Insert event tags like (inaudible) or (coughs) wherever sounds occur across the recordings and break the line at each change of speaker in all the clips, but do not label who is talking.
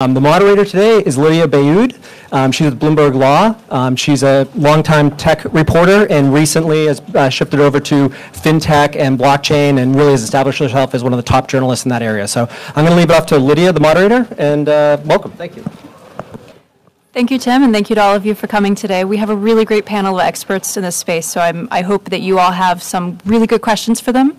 Um, the moderator today is Lydia Beyoud. Um, she's with Bloomberg Law. Um, she's a longtime tech reporter and recently has uh, shifted over to fintech and blockchain and really has established herself as one of the top journalists in that area. So I'm going to leave it off to Lydia, the moderator, and uh, welcome. Thank you.
Thank you, Tim, and thank you to all of you for coming today. We have a really great panel of experts in this space, so I'm, I hope that you all have some really good questions for them.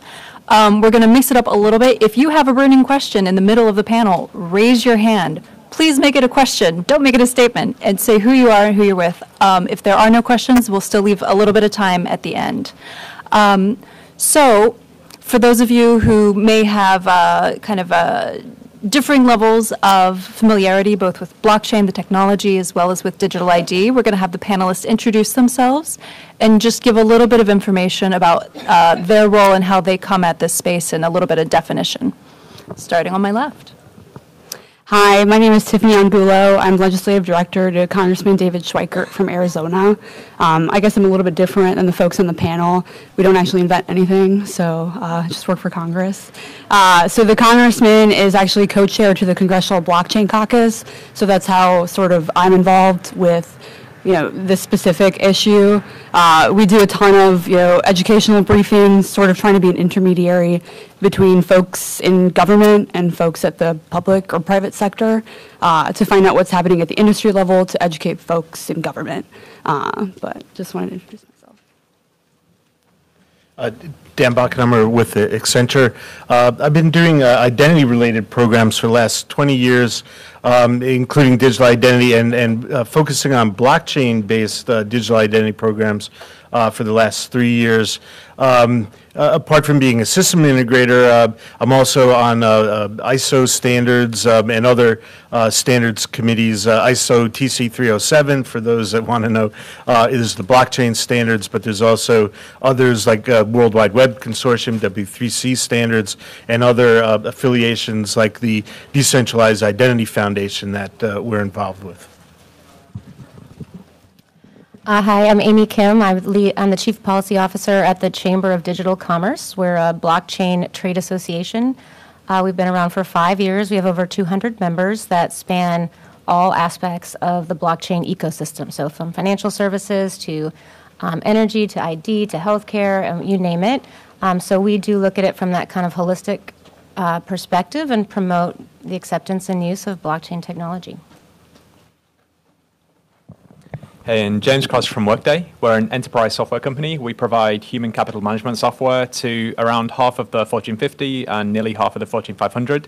Um, we're going to mix it up a little bit. If you have a burning question in the middle of the panel, raise your hand. Please make it a question. Don't make it a statement and say who you are and who you're with. Um, if there are no questions, we'll still leave a little bit of time at the end. Um, so, for those of you who may have uh, kind of a differing levels of familiarity, both with blockchain, the technology, as well as with digital ID. We're going to have the panelists introduce themselves and just give a little bit of information about uh, their role and how they come at this space and a little bit of definition. Starting on my left.
Hi, my name is Tiffany Angulo. I'm legislative director to Congressman David Schweikert from Arizona. Um, I guess I'm a little bit different than the folks on the panel. We don't actually invent anything, so uh, just work for Congress. Uh, so the congressman is actually co-chair to the Congressional Blockchain Caucus, so that's how sort of I'm involved with you know, this specific issue. Uh, we do a ton of, you know, educational briefings, sort of trying to be an intermediary between folks in government and folks at the public or private sector uh, to find out what's happening at the industry level to educate folks in government. Uh, but just wanted to introduce myself.
Uh, Dan Bachenheimer with Accenture. Uh, I've been doing uh, identity-related programs for the last 20 years, um, including digital identity and, and uh, focusing on blockchain-based uh, digital identity programs uh, for the last three years. Um, uh, apart from being a system integrator, uh, I'm also on uh, ISO standards um, and other standards committees. ISO TC 307, for those that want to know, is the blockchain standards, but there's also others like World Wide Web Consortium, W3C standards, and other affiliations like the Decentralized Identity Foundation that we're involved with.
Uh, hi, I'm Amy Kim. I'm, the Chief Policy Officer at the Chamber of Digital Commerce. We're a blockchain trade association. Uh, we've been around for five years. We have over 200 members that span all aspects of the blockchain ecosystem. So, from financial services to um, energy to ID to healthcare, um, you name it. Um, so, we do look at it from that kind of holistic uh, perspective and promote the acceptance and use of blockchain technology.
Hey, and James Cross from Workday. We're an enterprise software company. We provide human capital management software to around half of the Fortune 50 and nearly half of the Fortune 500.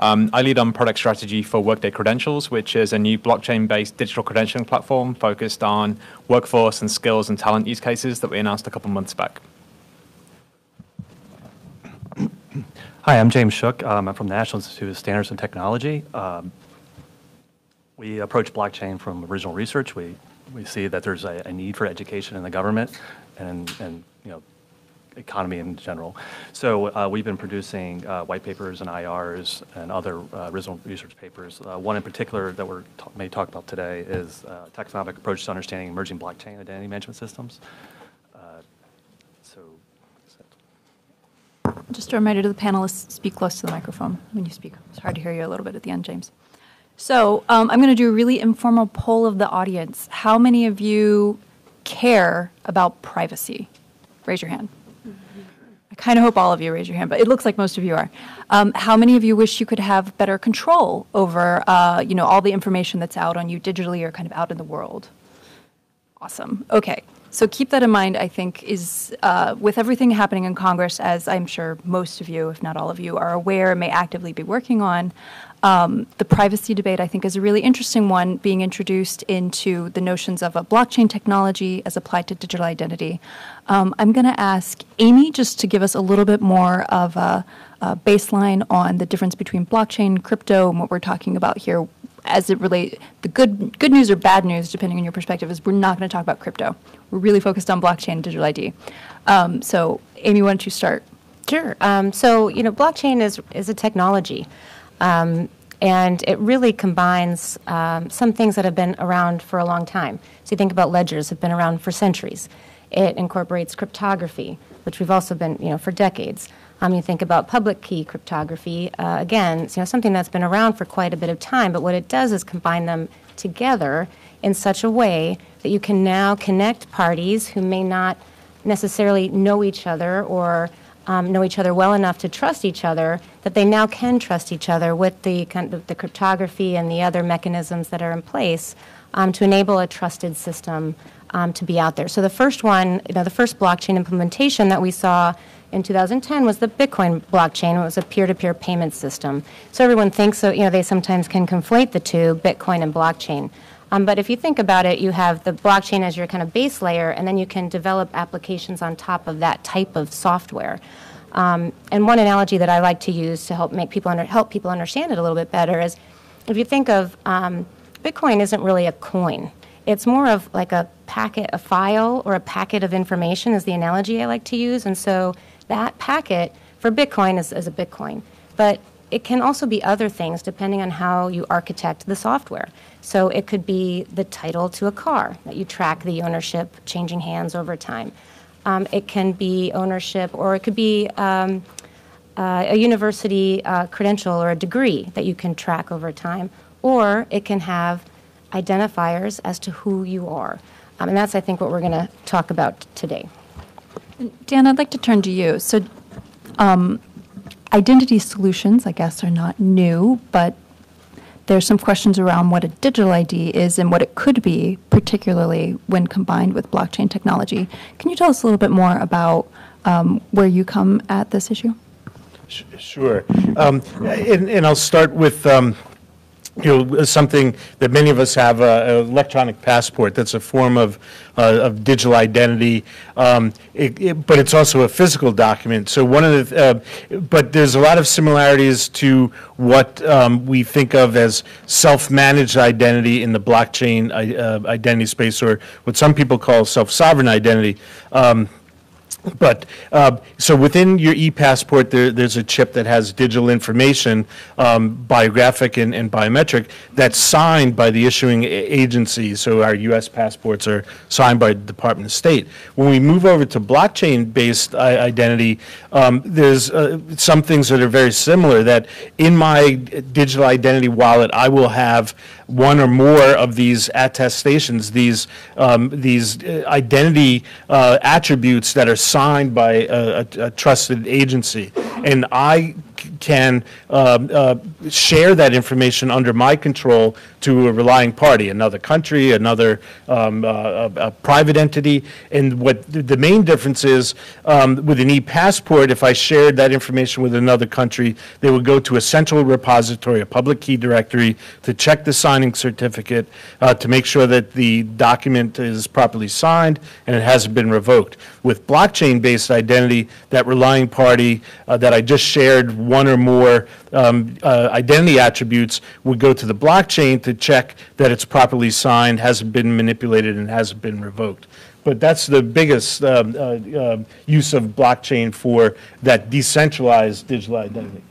Um, I lead on product strategy for Workday Credentials, which is a new blockchain-based digital credentialing platform focused on workforce and skills and talent use cases that we announced a couple months back.
Hi, I'm James Shook. Um, I'm from the National Institute of Standards and Technology. Um, we approach blockchain from original research. We we see that there's a, a, need for education in the government and, and you know, economy in general. So uh, we've been producing uh, white papers and IRs and other uh, original research papers. Uh, one in particular that we may talk about today is uh, taxonomic approach to understanding emerging blockchain identity management systems. Uh, so,
just a reminder to the panelists: speak close to the microphone when you speak. It's hard to hear you a little bit at the end, James. So um, I'm going to do a really informal poll of the audience. How many of you care about privacy? Raise your hand. I kind of hope all of you raise your hand, but it looks like most of you are. Um, how many of you wish you could have better control over, uh, you know, all the information that's out on you digitally or kind of out in the world? Awesome. Okay. So keep that in mind, I think, is uh, with everything happening in Congress, as I'm sure most of you, if not all of you, are aware may actively be working on, um, the privacy debate, I think, is a really interesting one being introduced into the notions of a blockchain technology as applied to digital identity. Um, I'm going to ask Amy just to give us a little bit more of a, a, baseline on the difference between blockchain, crypto, and what we're talking about here as it relate the good good news or bad news depending on your perspective is we're not going to talk about crypto we're really focused on blockchain and digital id um, so amy why don't you start
sure um, so you know blockchain is is a technology um, and it really combines um, some things that have been around for a long time. So you think about ledgers have been around for centuries. It incorporates cryptography, which we've also been, you know, for decades. Um, you think about public key cryptography, uh, again, you know, something that's been around for quite a bit of time, but what it does is combine them together in such a way that you can now connect parties who may not necessarily know each other or um, know each other well enough to trust each other that they now can trust each other with the kind of the cryptography and the other mechanisms that are in place um, to enable a trusted system um, to be out there. So the first one, you know, the first blockchain implementation that we saw in 2010 was the Bitcoin blockchain. It was a peer-to-peer payment system. So everyone thinks so. You know, they sometimes can conflate the two, Bitcoin and blockchain. Um, but if you think about it, you have the blockchain as your kind of base layer, and then you can develop applications on top of that type of software. Um, and one analogy that I like to use to help make people under, help people understand it a little bit better is, if you think of um, Bitcoin, isn't really a coin. It's more of like a packet, a file, or a packet of information is the analogy I like to use. And so that packet for Bitcoin is, is a Bitcoin, but it can also be other things depending on how you architect the software. So it could be the title to a car that you track the ownership changing hands over time. Um, it can be ownership, or it could be um, uh, a university uh, credential or a degree that you can track over time, or it can have identifiers as to who you are. Um, and that's, I think, what we're going to talk about today.
Dan, I'd like to turn to you. So, um, identity solutions, I guess, are not new, but there's some questions around what a digital ID is and what it could be, particularly when combined with blockchain technology. Can you tell us a little bit more about um, where you come at this issue?
Sure. Um, And and I'll start with, um, you know, something that many of us have, uh, electronic passport. That's a form of uh, of digital identity, Um, it- it- but it's also a physical document. So one of the, uh, but there's a lot of similarities to what um, we think of as self-managed identity in the blockchain uh, identity space, or what some people call self-sovereign identity. Um, but, uh, so within your e-passport, there, there's a chip that has digital information, um, biographic and, and biometric, that's signed by the issuing agency. So our US passports are signed by the Department of State. When we move over to blockchain-based i- identity, um, there's uh, some things that are very similar, that in my digital identity wallet, I will have one or more of these attestations, these, um, these uh, identity uh, attributes that are signed by a, a- a trusted agency. And I can um, uh, share that information under my control to a relying party, another country, another um, uh, a, a private entity. And what the- main difference is, um, with an e-passport, if I shared that information with another country, they would go to a central repository, a public key directory, to check the signing certificate, uh, to make sure that the document is properly signed and it hasn't been revoked. With blockchain-based identity, that relying party uh, that I just shared, one or more um, uh, identity attributes, would go to the blockchain to check that it's properly signed, hasn't been manipulated, and hasn't been revoked. But that's the biggest um, uh, uh, use of blockchain for that decentralized digital identity.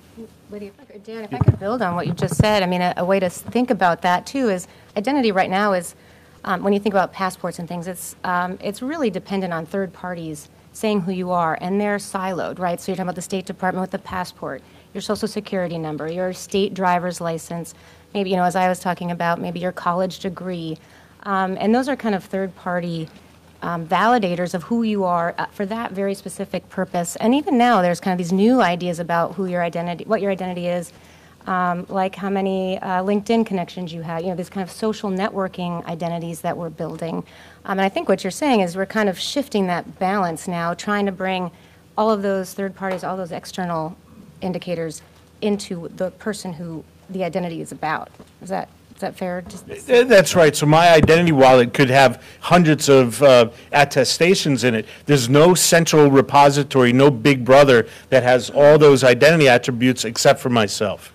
Lydia, Dan, if I could build on what you just said, I mean, a, a way to think about that too is identity right now is, um, when you think about passports and things, it's, um, it's really dependent on third parties saying who you are, and they're siloed, right? So you're talking about the State Department with the passport, your social security number, your state driver's license, maybe, you know, as I was talking about, maybe your college degree. Um, and those are kind of third party um, validators of who you are uh, for that very specific purpose. And even now, there's kind of these new ideas about who your identity, what your identity is, um, like how many uh, LinkedIn connections you have. You know, these kind of social networking identities that we're building. Um, and I think what you're saying is we're kind of shifting that balance now, trying to bring all of those third parties, all those external indicators into the person who the identity is about. Is that is that fair?
That's right. So my identity wallet could have hundreds of uh, attestations in it. There's no central repository, no big brother that has all those identity attributes except for myself.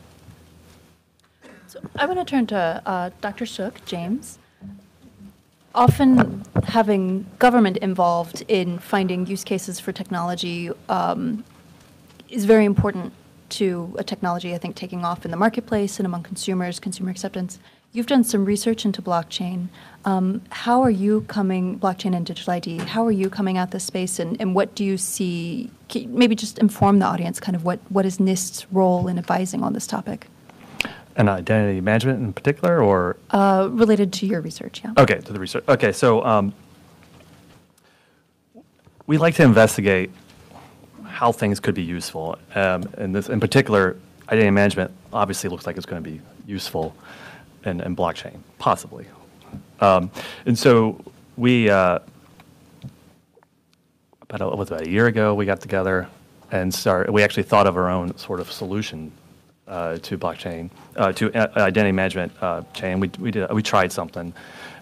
So I want to turn to uh, Dr. Shook, James. Often having government involved in finding use cases for technology um, is very important to a technology, I think, taking off in the marketplace and among consumers, consumer acceptance. You've done some research into blockchain. Um, how are you coming, blockchain and digital ID, how are you coming at this space and, and what do you see? Maybe just inform the audience kind of what, what is NIST's role in advising on this topic
And identity management in particular, or?
uh, related to your research, yeah?
Okay, to the research. Okay, so um, we like to investigate how things could be useful. Um, and this, in particular, identity management obviously looks like it's going to be useful in, in blockchain, possibly. Um, and so we, uh, about a, was about a year ago, we got together and started. We actually thought of our own sort of solution uh, to blockchain, uh, to uh, identity management uh, chain. We we did we tried something,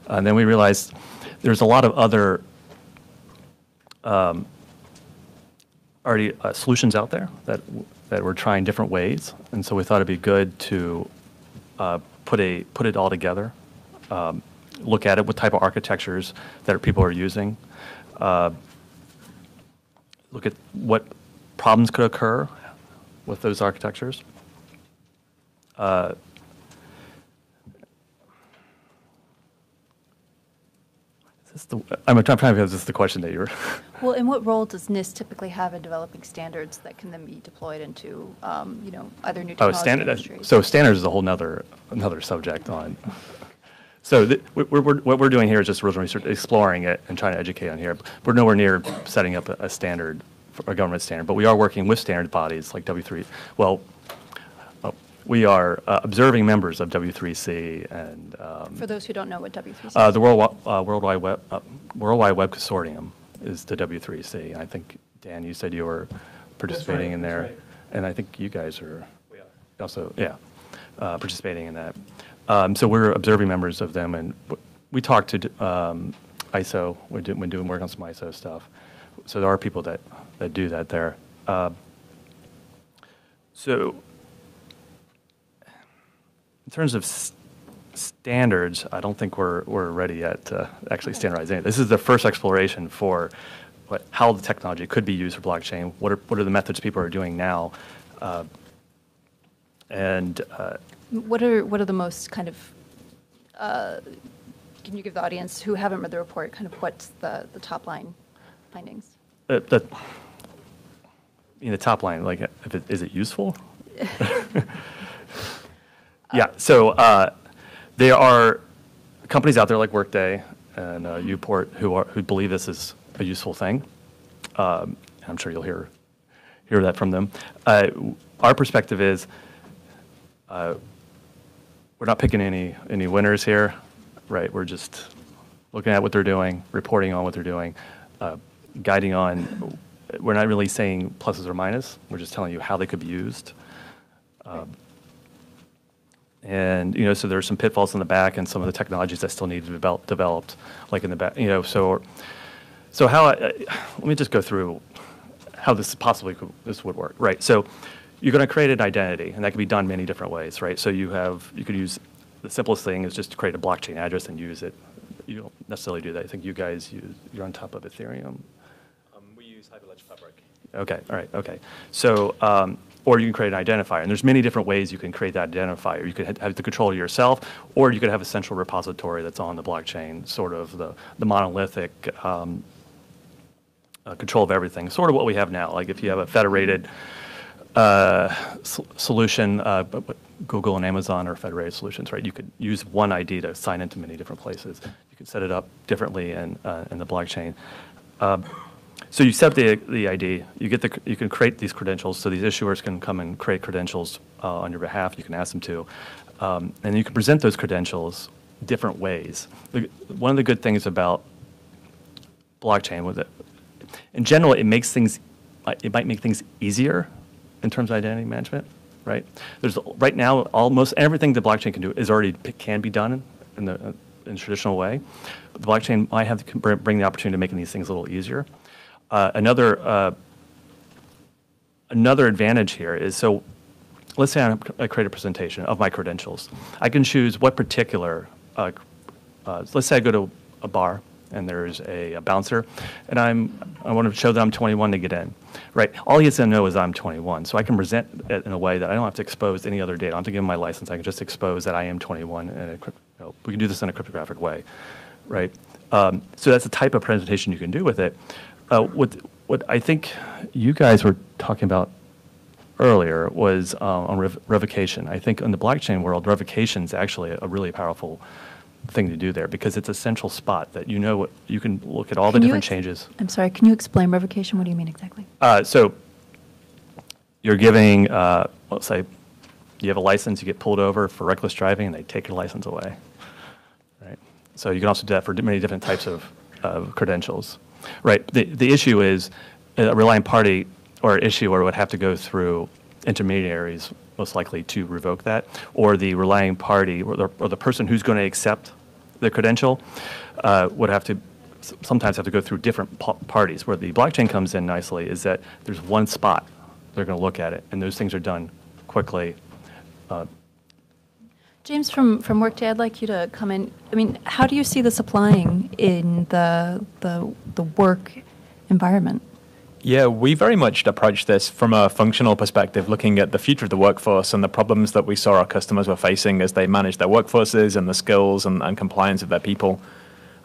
and then we realized there's a lot of other um, already uh, solutions out there that that we're trying different ways, and so we thought it'd be good to put a put it all together, um, look at it, what type of architectures that people are using, uh, look at what problems could occur with those architectures. Uh, is this the, I'm, I'm trying to figure out if this is the question that you were. (laughs)
Well, and what role does NIST typically have in developing standards that can then be deployed into, um, you know, other new
Oh,
technology
standard,
industries?
so standards is a whole nother, another subject on. So we're, we're, what we're doing here is just research, exploring it and trying to educate on here. We're nowhere near setting up a, a standard, a government standard, but we are working with standard bodies like W3. Well, oh, we are uh, observing members of W3C and um,
For those who don't know what W3C is.
uh, the World, Wi- uh, World Wide Web, uh, World Wide Web Consortium is the W3C. I think, Dan, you said you were participating in there. And I think you guys are also, yeah, uh, participating in that. Um, So we're observing members of them, and w- we talked to um, ISO, we're doing, we're doing work on some ISO stuff. So there are people that, that do that there. Uh, So in terms of s- standards, I don't think we're, we're ready yet to actually standardize anything. This is the first exploration for what, how the technology could be used for blockchain. What are, what are the methods people are doing now? Uh, And uh,
What are, what are the most kind of, uh, can you give the audience who haven't read the report, kind of what's the, the top line findings?
uh, the, in the top line, like, if it, is it useful? (laughs) (laughs) Yeah, so uh, there are companies out there like Workday and uh, Uport who are, who believe this is a useful thing. Um, I'm sure you'll hear, hear that from them. Uh, Our perspective is, uh, we're not picking any, any winners here, right? We're just looking at what they're doing, reporting on what they're doing, uh, guiding on, we're not really saying pluses or minus, we're just telling you how they could be used. Um, And, you know, so there's some pitfalls in the back and some of the technologies that still need to be develop, developed, like in the back, you know, so, so how, I- let me just go through how this possibly could, this would work, right? So you're going to create an identity, and that can be done many different ways, right? So you have, you could use, the simplest thing is just to create a blockchain address and use it. You don't necessarily do that. I think you guys use, you're on top of Ethereum.
Um, we use Hyperledger Fabric.
Okay, all right, okay. So, um, or you can create an identifier, and there's many different ways you can create that identifier. You could have the control yourself, or you could have a central repository that's on the blockchain, sort of the, the monolithic um, uh, control of everything, sort of what we have now. Like if you have a federated uh, solution, uh, Google and Amazon are federated solutions, right? You could use one ID to sign into many different places. You could set it up differently in, uh, in the blockchain. Um, so you set the, the ID, you get the, you can create these credentials, so these issuers can come and create credentials uh, on your behalf, you can ask them to. Um, And you can present those credentials different ways. The- One of the good things about blockchain with it, in general, it makes things, it might make things easier in terms of identity management, right? There's, right now, almost everything the blockchain can do is already, can be done in the, in traditional way. The blockchain might have to bring the opportunity to making these things a little easier. Uh, Another, uh, another advantage here is, so let's say I create a presentation of my credentials. I can choose what particular, uh, uh, let's say I go to a bar and there's a, a bouncer, and I'm, I want to show that I'm 21 to get in, right? All he has to know is I'm 21, so I can present it in a way that I don't have to expose any other data. I don't have to give him my license. I can just expose that I am 21, and you know, we can do this in a cryptographic way, right? Um, so that's the type of presentation you can do with it. Uh, what what I think you guys were talking about earlier was uh, on rev- revocation. I think in the blockchain world, revocation is actually a really powerful thing to do there because it's a central spot that you know what you can look at all the
Can you
different
ex-
changes.
I'm sorry, can you explain revocation? What do you mean exactly?
Uh, so you're giving, uh, let's say, you have a license, you get pulled over for reckless driving, and they take your license away. Right. So you can also do that for many different types of, of credentials. Right. The the issue is a reliant party or issuer would have to go through intermediaries most likely to revoke that, or the relying party or the, or the person who's going to accept the credential uh, would have to sometimes have to go through different pa- parties. Where the blockchain comes in nicely is that there's one spot they're going to look at it, and those things are done quickly. Uh,
James, from, from Workday, I'd like you to come in. I mean, how do you see this applying in the, the, the work environment?
Yeah, we very much approach this from a functional perspective, looking at the future of the workforce and the problems that we saw our customers were facing as they managed their workforces and the skills and, and compliance of their people.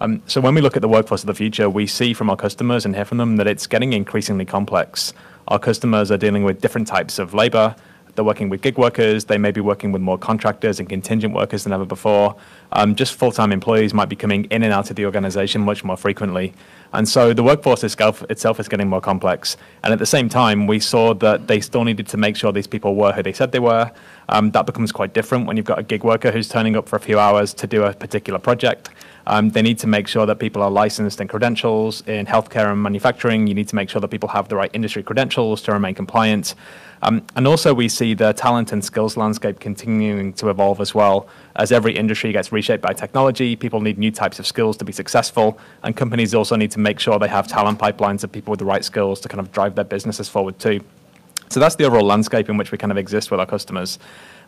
Um, so when we look at the workforce of the future, we see from our customers and hear from them that it's getting increasingly complex. Our customers are dealing with different types of labor. They're working with gig workers. They may be working with more contractors and contingent workers than ever before. Um, just full-time employees might be coming in and out of the organization much more frequently. And so the workforce itself, is getting more complex. And at the same time, we saw that they still needed to make sure these people were who they said they were. Um, that becomes quite different when you've got a gig worker who's turning up for a few hours to do a particular project. Um, they need to make sure that people are licensed in credentials in healthcare and manufacturing. You need to make sure that people have the right industry credentials to remain compliant. Um, and also, we see the talent and skills landscape continuing to evolve as well. As every industry gets reshaped by technology, people need new types of skills to be successful, and companies also need to make sure they have talent pipelines of people with the right skills to kind of drive their businesses forward too. So that's the overall landscape in which we kind of exist with our customers.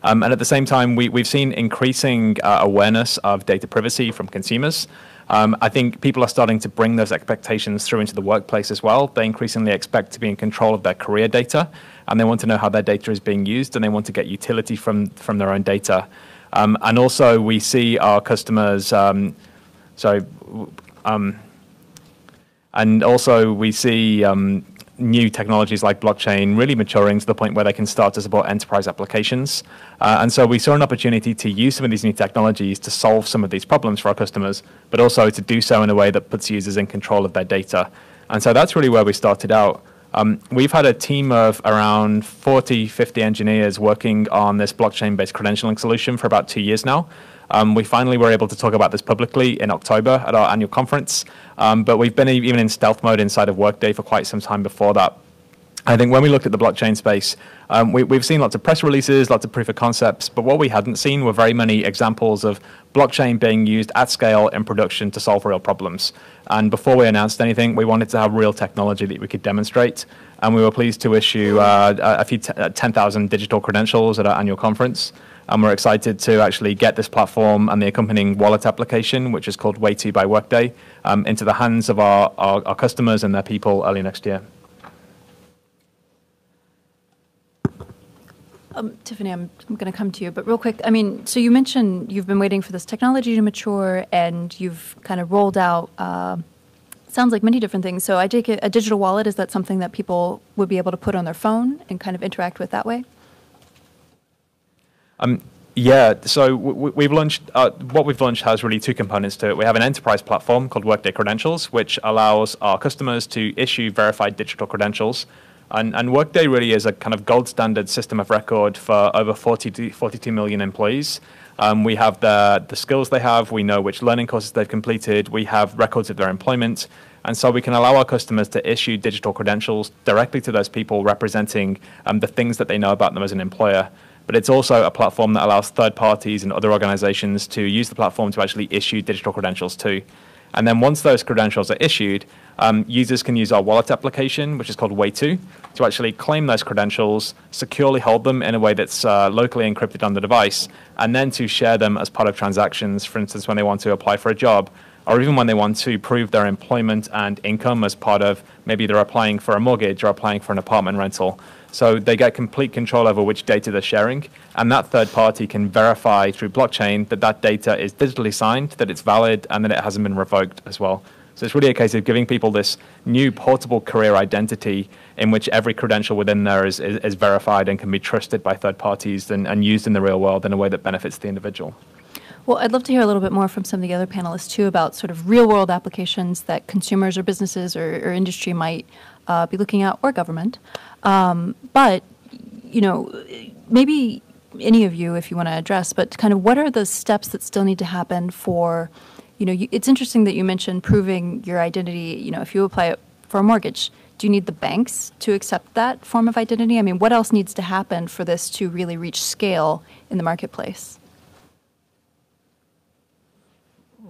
Um, and at the same time, we, we've seen increasing uh, awareness of data privacy from consumers. Um, I think people are starting to bring those expectations through into the workplace as well. They increasingly expect to be in control of their career data, and they want to know how their data is being used, and they want to get utility from, from their own data. Um, and also, we see our customers, um, um, and also, we see um, new technologies like blockchain really maturing to the point where they can start to support enterprise applications. Uh, and so we saw an opportunity to use some of these new technologies to solve some of these problems for our customers, but also to do so in a way that puts users in control of their data. And so that's really where we started out. Um, we've had a team of around 40, 50 engineers working on this blockchain-based credentialing solution for about two years now. Um, we finally were able to talk about this publicly in October at our annual conference, um, but we've been even in stealth mode inside of Workday for quite some time before that. I think when we looked at the blockchain space, um, we, we've seen lots of press releases, lots of proof of concepts, but what we hadn't seen were very many examples of blockchain being used at scale in production to solve real problems. And before we announced anything, we wanted to have real technology that we could demonstrate. And we were pleased to issue uh, a few uh, 10,000 digital credentials at our annual conference. And we're excited to actually get this platform and the accompanying wallet application, which is called WayTo by Workday, um, into the hands of our, our, our customers and their people early next year.
Um, Tiffany, I'm, I'm going to come to you, but real quick, I mean, so you mentioned you've been waiting for this technology to mature and you've kind of rolled out, uh, sounds like many different things. So I take it, a digital wallet, is that something that people would be able to put on their phone and kind of interact with that way?
Um, yeah, so w- w- we've launched, uh, what we've launched has really two components to it. We have an enterprise platform called Workday Credentials, which allows our customers to issue verified digital credentials. And, and Workday really is a kind of gold standard system of record for over 40 to 42 million employees. Um, we have the, the skills they have, we know which learning courses they've completed, we have records of their employment. And so we can allow our customers to issue digital credentials directly to those people representing um, the things that they know about them as an employer. But it's also a platform that allows third parties and other organizations to use the platform to actually issue digital credentials too. And then once those credentials are issued, um, users can use our wallet application, which is called WayTo, to actually claim those credentials, securely hold them in a way that's uh, locally encrypted on the device, and then to share them as part of transactions, for instance, when they want to apply for a job, or even when they want to prove their employment and income as part of maybe they're applying for a mortgage or applying for an apartment rental. So they get complete control over which data they're sharing, and that third party can verify through blockchain that that data is digitally signed, that it's valid, and that it hasn't been revoked as well. So it's really a case of giving people this new portable career identity in which every credential within there is, is, is verified and can be trusted by third parties and, and used in the real world in a way that benefits the individual.
Well, I'd love to hear a little bit more from some of the other panelists too about sort of real world applications that consumers or businesses or, or industry might uh, be looking at, or government. Um, but, you know, maybe any of you, if you want to address, but kind of what are the steps that still need to happen for you know, you, it's interesting that you mentioned proving your identity. You know, if you apply for a mortgage, do you need the banks to accept that form of identity? I mean, what else needs to happen for this to really reach scale in the marketplace?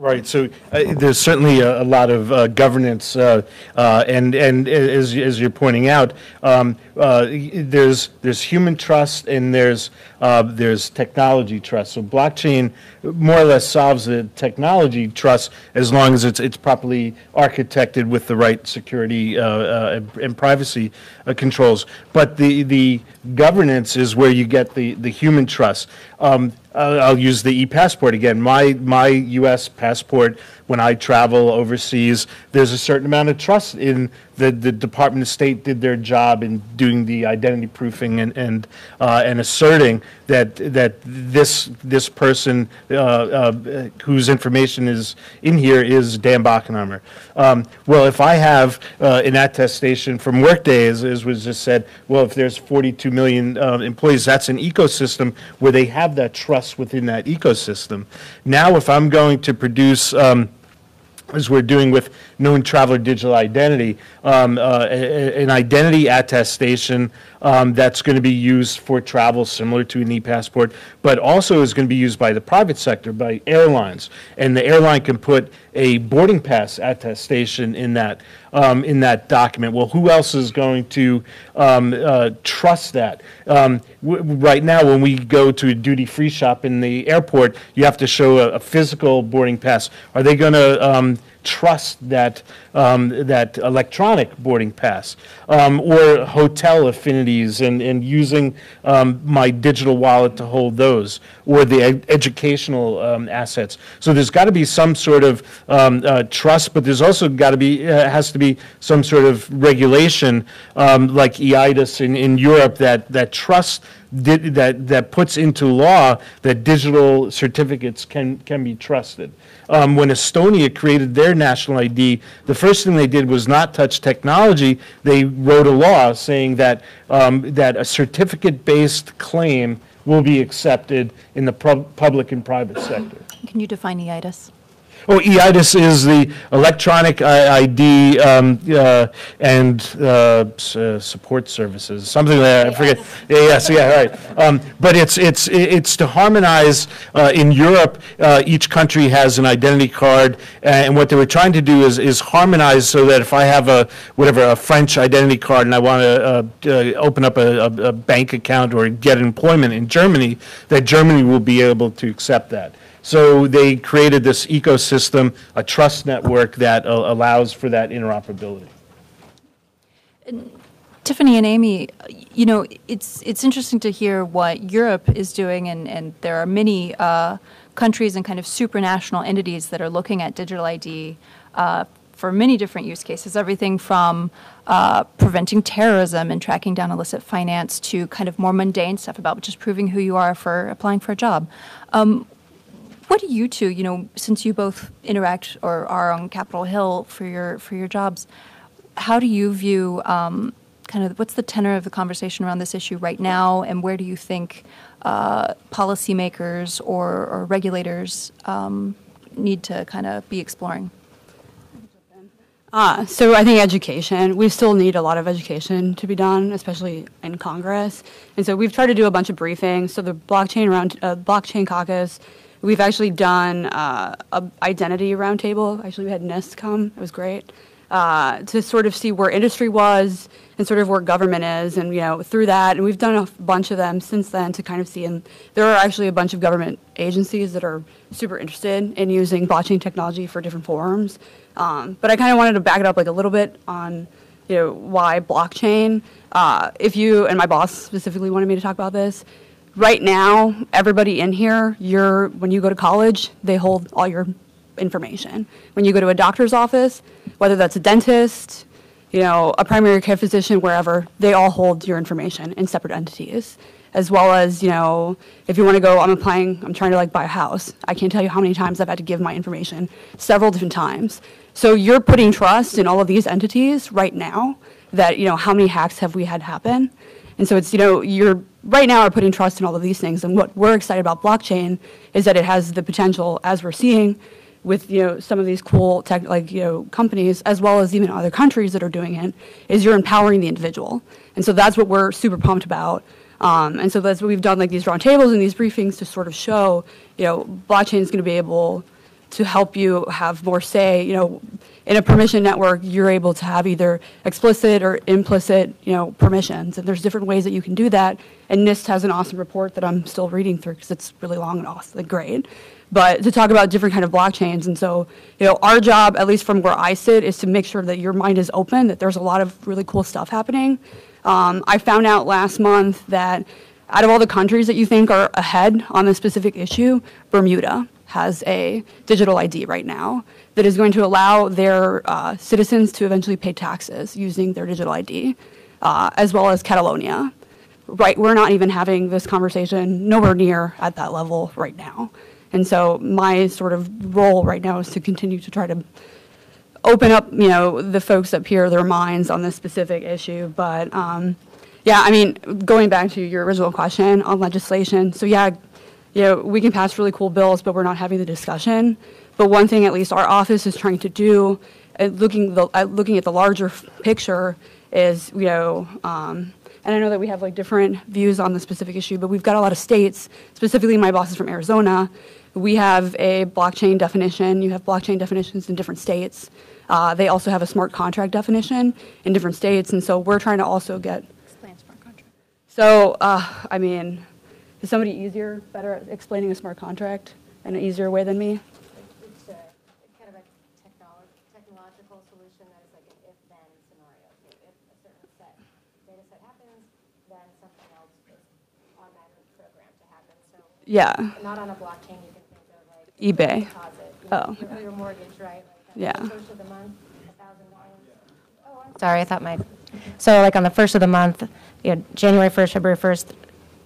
Right. So uh, there's certainly a, a lot of uh, governance, uh, uh and and as as you're pointing out, um, uh, there's there's human trust and there's uh, there's technology trust. So blockchain more or less solves the technology trust as long as it's it's properly architected with the right security and privacy controls. But the the governance is where you get the the human trust. Um, I'll use the e-passport again. My my U.S. passport, when I travel overseas, there's a certain amount of trust in the, the Department of State did their job in doing the identity proofing and and, uh, and asserting that that this this person uh, uh, whose information is in here is Dan Bachenheimer. Um, well, if I have uh, an attestation from Workday, as, as, was just said, well, if there's 42 million uh, employees, that's an ecosystem where they have that trust within that ecosystem. Now, if I'm going to produce um, as we're doing with known traveler digital identity, um, uh, an identity attestation um, that's going to be used for travel similar to an e-passport, but also is going to be used by the private sector, by airlines. And the airline can put a boarding pass attestation in that, um, in that document. Well, who else is going to um, uh, trust that? Um, right now, when we go to a duty-free shop in the airport, you have to show a, a physical boarding pass. Are they going to um, trust that, um, that electronic boarding pass um, or hotel affinities and, and using um, my digital wallet to hold those or the ed- educational um, assets. So there's got to be some sort of um, uh, trust, but there's also got to be, uh, has to be some sort of regulation um, like eIDAS in, in Europe that, that trusts that, that puts into law that digital certificates can, can be trusted. Um, when Estonia created their national ID, the first thing they did was not touch technology. They wrote a law saying that, um, that a certificate-based claim will be accepted in the public and private sector.
Can you define eIDAS?
Oh, eIDAS is the electronic ID um, uh, and uh, uh, support services, something like that. I forget. Yeah, yes, yeah, right. Um, but it's it's it's to harmonize. Uh, in Europe, uh, each country has an identity card, and what they were trying to do is is harmonize so that if I have a whatever a French identity card and I want to uh, open up a, a, a bank account or get employment in Germany, that Germany will be able to accept that. So they created this ecosystem, a trust network that uh, allows for that interoperability.
Tiffany and Amy, you know, it's it's interesting to hear what Europe is doing, and, and there are many uh, countries and kind of supranational entities that are looking at digital ID uh, for many different use cases. Everything from uh, preventing terrorism and tracking down illicit finance to kind of more mundane stuff about just proving who you are for applying for a job. Um, what do you two, you know, since you both interact or are on Capitol Hill for your for your jobs, how do you view um, kind of what's the tenor of the conversation around this issue right now, and where do you think uh, policymakers or, or regulators um, need to kind of be exploring?
Uh, so I think education, we still need a lot of education to be done, especially in Congress. And so we've tried to do a bunch of briefings. So the blockchain around uh, blockchain caucus We've actually done uh, a identity roundtable. Actually, we had NIST come. It was great uh, to sort of see where industry was and sort of where government is, and you know through that, and we've done a bunch of them since then to kind of see. And there are actually a bunch of government agencies that are super interested in using blockchain technology for different forums. Um, but I kind of wanted to back it up like a little bit on you know why blockchain. Uh, if you and my boss specifically wanted me to talk about this, right now, everybody in here, you're when you go to college, they hold all your information. When you go to a doctor's office, whether that's a dentist, you know, a primary care physician, wherever, they all hold your information in separate entities. As well as, you know, if you want to go, I'm applying, I'm trying to like buy a house. I can't tell you how many times I've had to give my information, several different times. So you're putting trust in all of these entities right now that, you know, how many hacks have we had happen? And so it's, you know, you're right now are putting trust in all of these things. And what we're excited about blockchain is that it has the potential, as we're seeing, with you know some of these cool tech like you know companies as well as even other countries that are doing it is you're empowering the individual and so that's what we're super pumped about um, and so that's what we've done like these roundtables and these briefings to sort of show you know blockchain is going to be able to help you have more say you know in a permission network you're able to have either explicit or implicit you know permissions and there's different ways that you can do that and nist has an awesome report that i'm still reading through because it's really long and awesome great but to talk about different kind of blockchains. And so, you know, our job, at least from where I sit, is to make sure that your mind is open, that there's a lot of really cool stuff happening. Um, I found out last month that out of all the countries that you think are ahead on this specific issue, Bermuda has a digital ID right now that is going to allow their uh, citizens to eventually pay taxes using their digital ID, uh, as well as Catalonia. Right, we're not even having this conversation nowhere near at that level right now. And so my sort of role right now is to continue to try to open up, you know, the folks up here, their minds on this specific issue. But um, yeah, I mean, going back to your original question on legislation, so yeah, you know, we can pass really cool bills, but we're not having the discussion. But one thing, at least, our office is trying to do, uh, looking the, uh, looking at the larger picture, is you know. Um, and I know that we have like different views on the specific issue, but we've got a lot of states, specifically my boss is from Arizona, we have a blockchain definition. You have blockchain definitions in different states. Uh, they also have a smart contract definition in different states, and so we're trying to also get.
Explain smart contract.
So, uh, I mean, is somebody easier, better at explaining a smart contract in an easier way than me?
It's a, kind of a technolo- technological solution that is like an if-then scenario. So if a certain set, data set happens, then something else is automatically programmed to happen. So
Yeah.
not on a blockchain, you can think of like.
eBay.
Deposit, you
Oh.
know, your- Your mortgage, right? like,
Yeah.
the First of the month, thousand dollars. Oh, I'm Sorry, I thought my, so like on the first of the month, you know, January 1st, February 1st,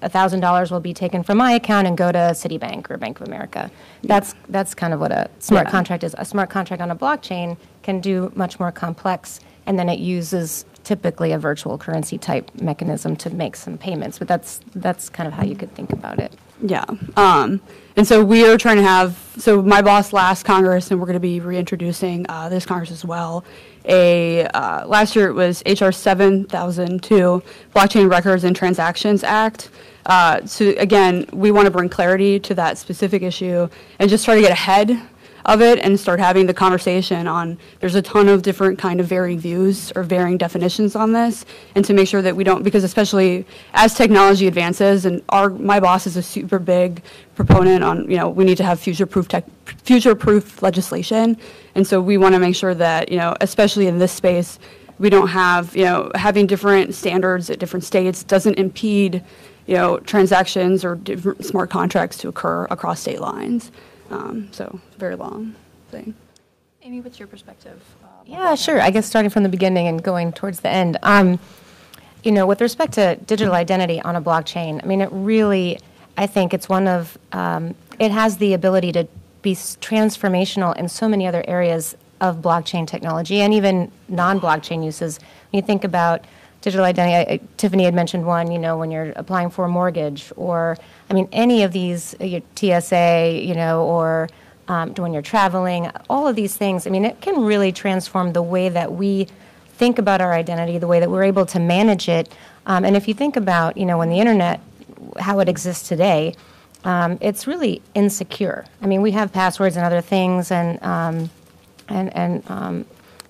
$1,000 will be taken from my account and go to Citibank or Bank of America. That's, that's kind of what a smart
Yeah.
contract is. A smart contract on a blockchain can do much more complex, and then it uses typically a virtual currency type mechanism to make some payments. But that's, that's kind of how you could think about it.
Yeah. Um, and so we are trying to have, so my boss last Congress, and we're going to be reintroducing uh, this Congress as well, a, uh, last year it was HR 7002, Blockchain Records and Transactions Act. Uh, so again, we want to bring clarity to that specific issue and just try to get ahead of it and start having the conversation on there's a ton of different kind of varying views or varying definitions on this. And to make sure that we don't because especially as technology advances and our my boss is a super big proponent on you know we need to have future proof tech future proof legislation. And so we want to make sure that you know especially in this space we don't have you know having different standards at different states doesn't impede you know transactions or different smart contracts to occur across state lines um, so very long thing.
Amy, what's your perspective? uh,
Yeah,
blockchain?
sure. I guess starting from the beginning and going towards the end. Um, you know, with respect to digital identity on a blockchain, I mean, it really, I think it's one of, um, it has the ability to be transformational in so many other areas of blockchain technology and even non-blockchain uses. When you think about digital identity, I- Tiffany had mentioned one, you know, when you're applying for a mortgage or, I mean, any of these, uh, your TSA, you know, or um, when you're traveling, all of these things, I mean, it can really transform the way that we think about our identity, the way that we're able to manage it. Um, and if you think about, you know, when the internet, how it exists today, um, it's really insecure. I mean, we have passwords and other things and, um, and, and um,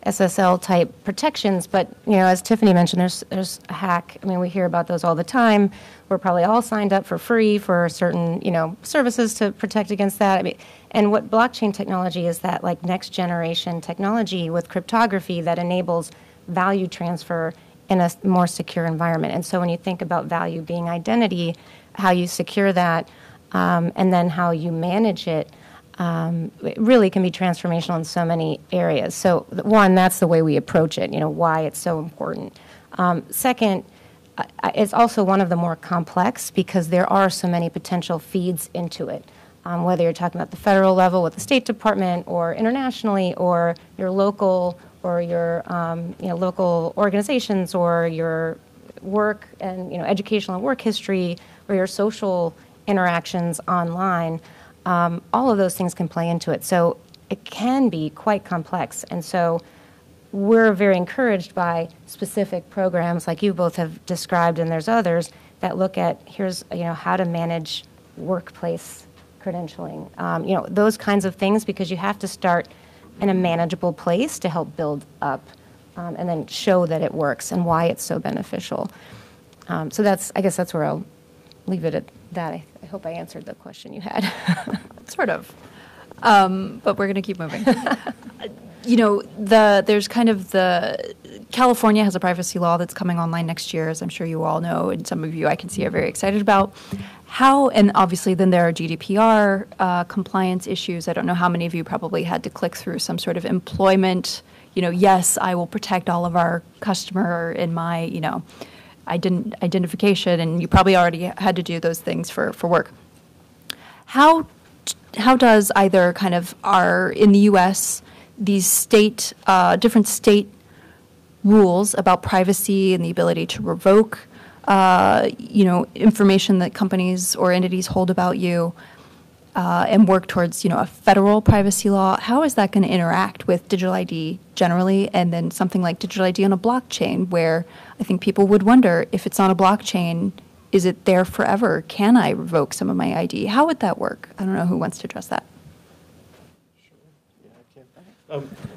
SSL type protections, but, you know, as Tiffany mentioned, there's, there's a hack. I mean, we hear about those all the time. We're probably all signed up for free for certain, you know, services to protect against that. I mean, and what blockchain technology is that like next generation technology with cryptography that enables value transfer in a more secure environment. And so when you think about value being identity, how you secure that, um, and then how you manage it, um, it really can be transformational in so many areas. So, one, that's the way we approach it, you know, why it's so important. Um, second, I- it's also one of the more complex because there are so many potential feeds into it. Um, whether you're talking about the federal level with the State Department or internationally or your local or your um, you know, local organizations or your work and you know, educational and work history or your social interactions online, um, all of those things can play into it. So it can be quite complex. And so we're very encouraged by specific programs like you both have described, and there's others that look at here's you know how to manage workplace credentialing, um, you know those kinds of things because you have to start in a manageable place to help build up, um, and then show that it works and why it's so beneficial. Um, so that's I guess that's where I'll leave it at that. I, I hope I answered the question you had. (laughs)
Sort of. Um, but we're going to keep moving. (laughs) you know, the there's kind of the California has a privacy law that's coming online next year, as I'm sure you all know, and some of you I can see are very excited about. How and obviously then there are GDPR uh, compliance issues. I don't know how many of you probably had to click through some sort of employment. You know, yes, I will protect all of our customer in my you know, ident- identification, and you probably already had to do those things for for work how how does either kind of our in the U.S. these state uh, different state rules about privacy and the ability to revoke uh, you know information that companies or entities hold about you uh, and work towards you know a federal privacy law how is that going to interact with digital id generally and then something like digital id on a blockchain where i think people would wonder if it's on a blockchain is it there forever? Can i revoke some of my id how would that work? I don't know who wants to address that.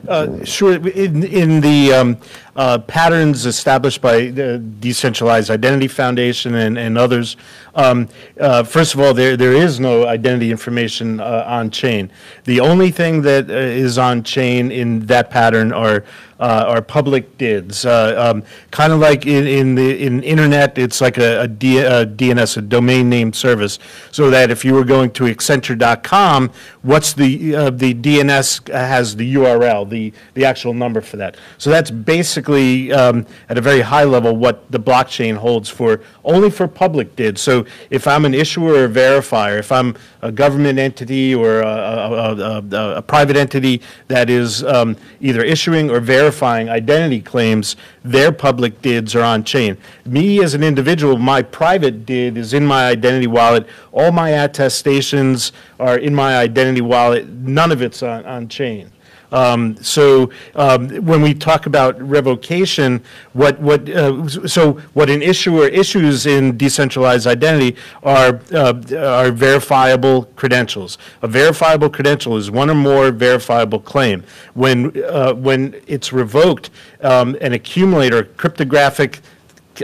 Uh, Sure. In, in the um, uh, patterns established by the Decentralized Identity Foundation and, and others, um, uh, first of all, there, there is no identity information uh, on chain. The only thing that uh, is on chain in that pattern are uh, are public DIDs. Uh, um, kind of like in, in the in internet, it's like a, a, D, a DNS, a domain name service, so that if you were going to Accenture.com, what's the uh, the DNS has the URL, the the actual number for that. So that's basically um, at a very high level what the blockchain holds for only for public DIDs. So if I'm an issuer or verifier, if I'm a government entity or a, a, a, a, private entity that is um, either issuing or verifying identity claims, their public DIDs are on chain. Me as an individual, my private DID is in my identity wallet. All my attestations are in my identity wallet. None of it's on, on chain. Um, So um, when we talk about revocation, what, what, uh, so what an issuer issues in decentralized identity are, uh, are verifiable credentials. A verifiable credential is one or more verifiable claim. When, uh, when it's revoked, um, an accumulator, cryptographic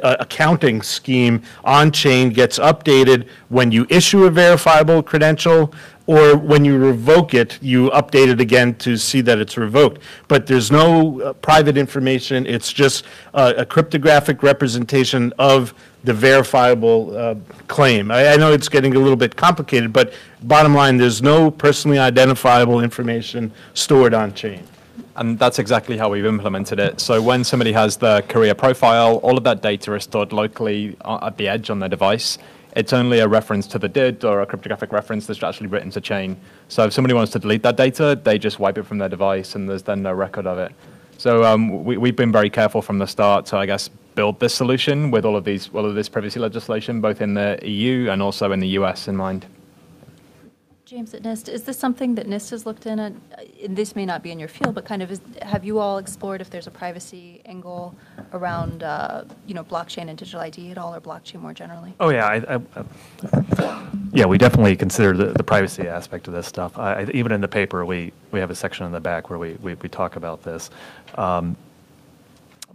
uh, accounting scheme on-chain gets updated when you issue a verifiable credential, or when you revoke it, you update it again to see that it's revoked. But there's no uh, private information, it's just uh, a cryptographic representation of the verifiable uh, claim. I I know it's getting a little bit complicated, but bottom line, there's no personally identifiable information stored on-chain.
And that's exactly how we've implemented it. So when somebody has their career profile, all of that data is stored locally uh, at the edge on their device. It's only a reference to the DID or a cryptographic reference that's actually written to chain. So if somebody wants to delete that data, they just wipe it from their device and there's then no record of it. So um, we, we've been very careful from the start to, I guess, build this solution with all of these, all of this privacy legislation, both in the EU and also in the US in mind.
James at NIST, is this something that NIST has looked in at? And This may not be in your field, but kind of, is, have you all explored if there's a privacy angle around, uh, you know, blockchain and digital ID at all, or blockchain more generally?
Oh, yeah, I, I- yeah, we definitely consider the, the privacy aspect of this stuff. I- even in the paper, we, we have a section in the back where we, we, we talk about this. Um,